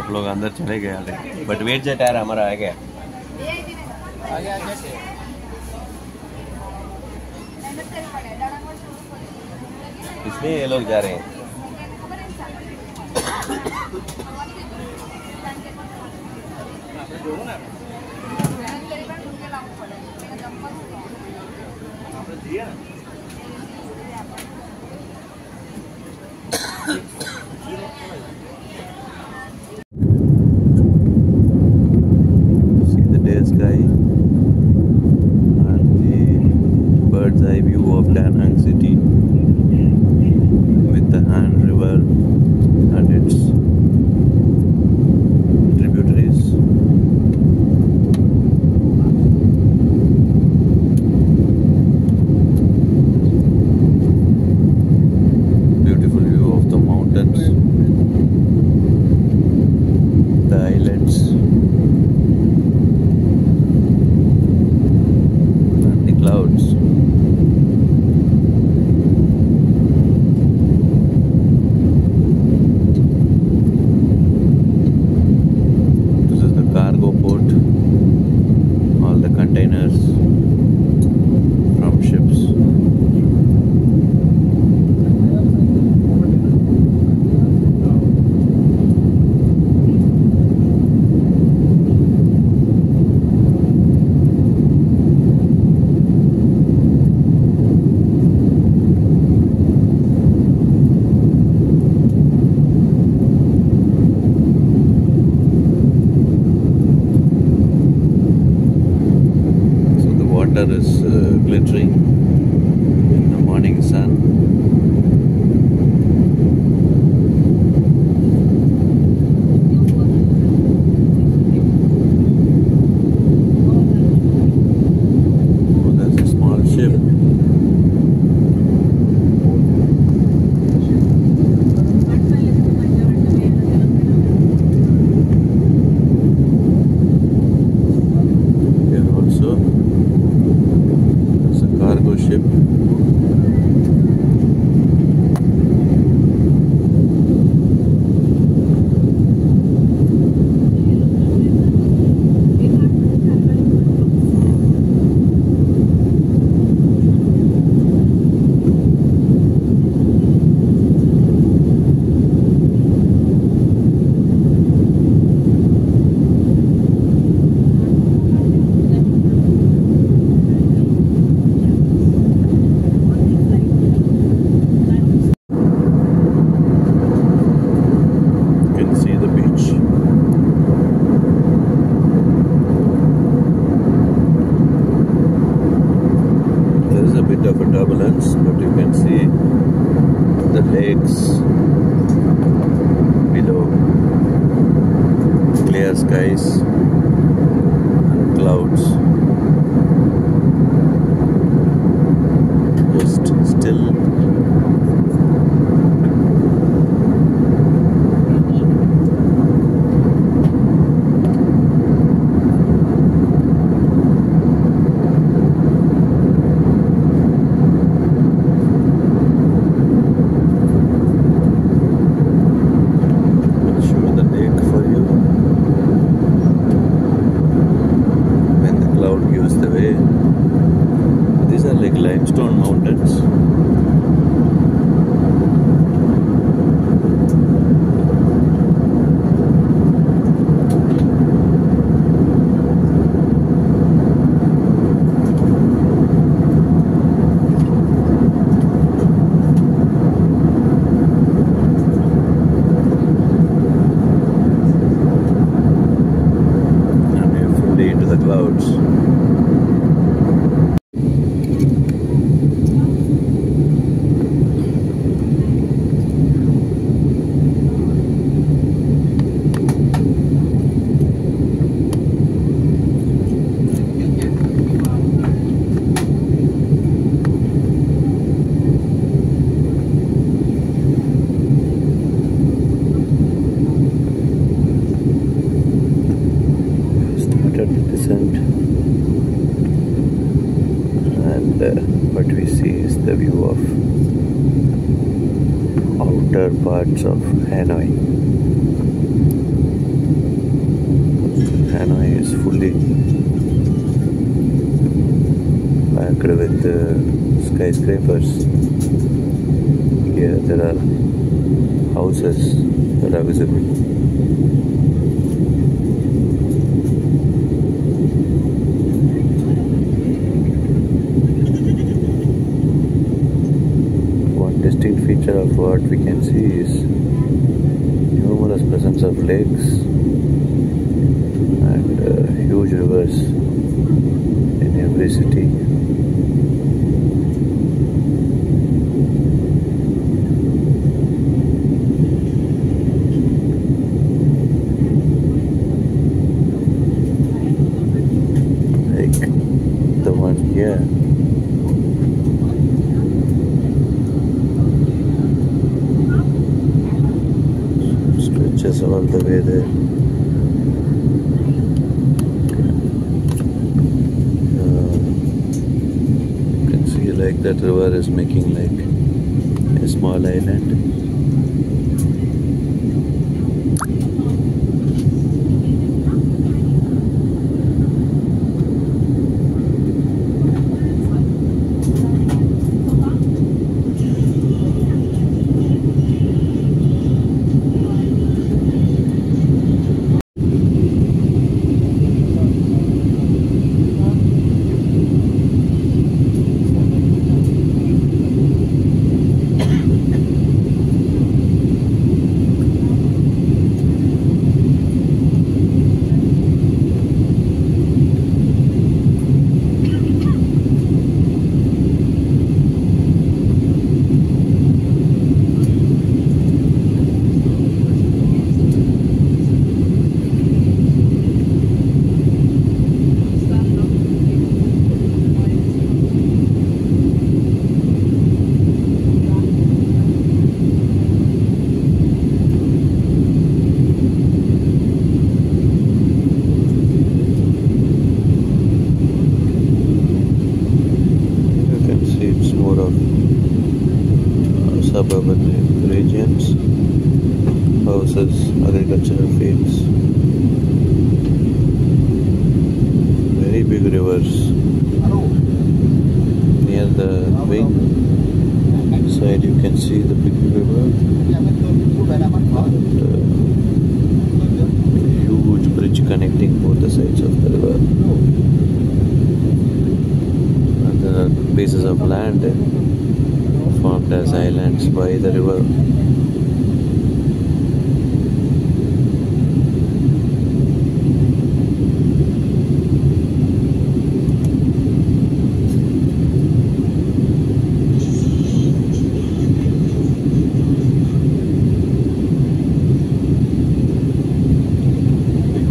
सब लोग अंदर चले गए अरे बट वेट जो टायर हमारा आ गया। इसलिए ये लोग जा रहे हैं। Yeah. that is uh, glittering. below. Clear skies parts of Hanoi. Hanoi is fully packed with uh, skyscrapers. Here there are houses that are visible. Of what we can see is numerous presence of lakes and uh, huge rivers in every city. Like the one here. Stretches all the way there. Uh, you can see like that river is making like a small island. You can see it's more of uh, suburban regions, houses, agricultural fields, very big rivers. Near the wing side, you can see the big river, and, huge bridge connecting both the sides of the river. And there are pieces of land formed as islands by the river.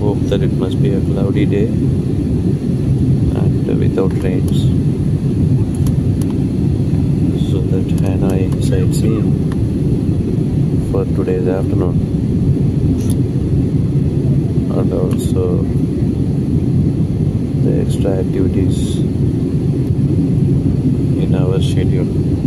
Hope that it must be a cloudy day and without rains so that Hanoi sightseeing for today's afternoon. And also the extra activities in our schedule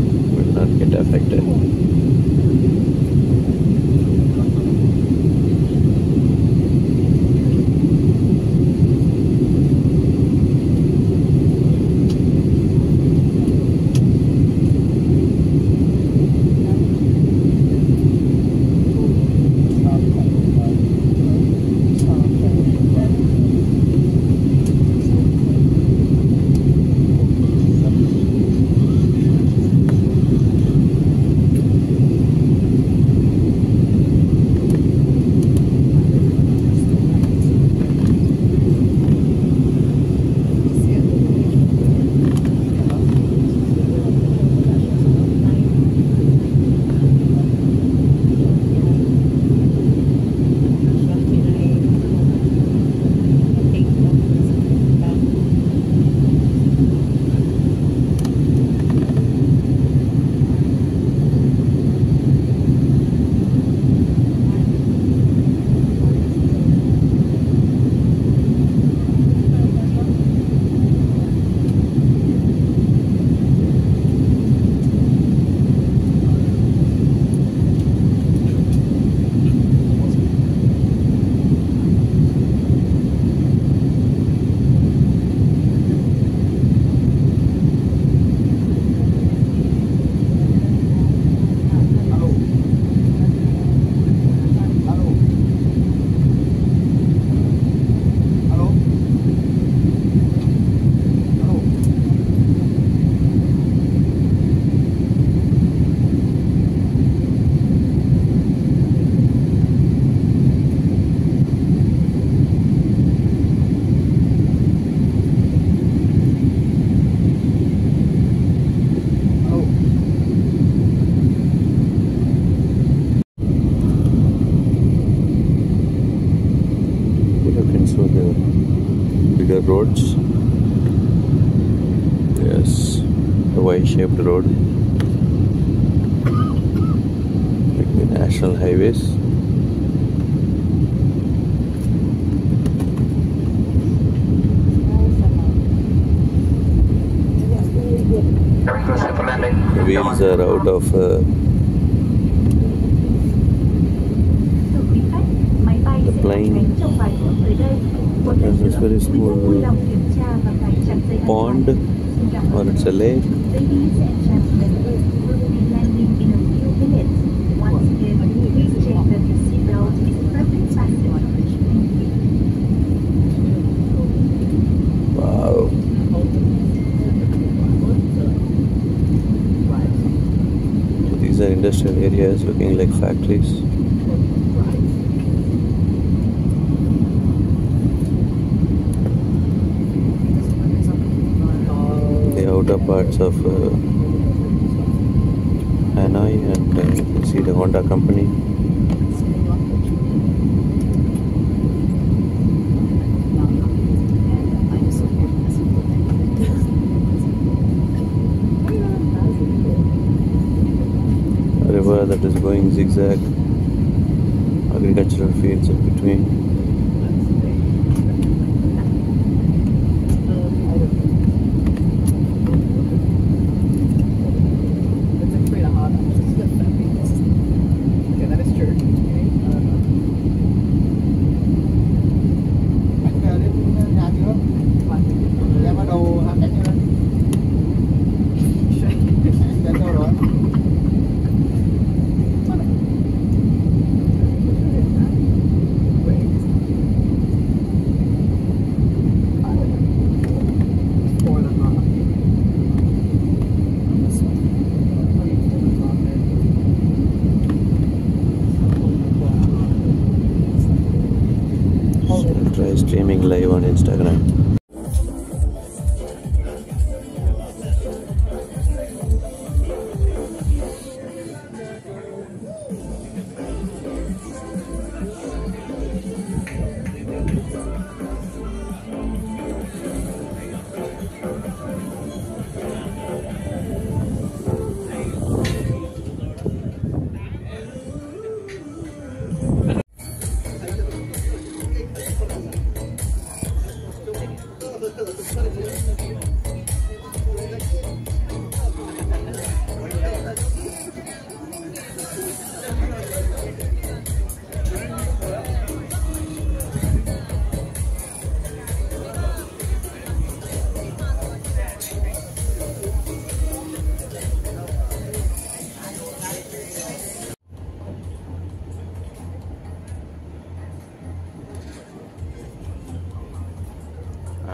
roads. Yes, the Y-shaped road. Between national highways. Wheels are out of uh, The plane There's this very small pond or it's a lake. Ladies and gentlemen, we'll be landing in a few minutes. Once again, please check that your seatbelt is firmly fastened. Wow. So these are industrial areas looking like factories. The outer parts of uh, Hanoi and uh, you can see the Honda company. River that is going zigzag. Agricultural fields in between. すいません。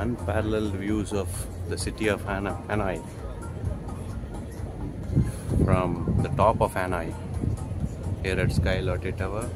Unparalleled views of the city of Hanoi from the top of Hanoi here at Sky Lotte Tower.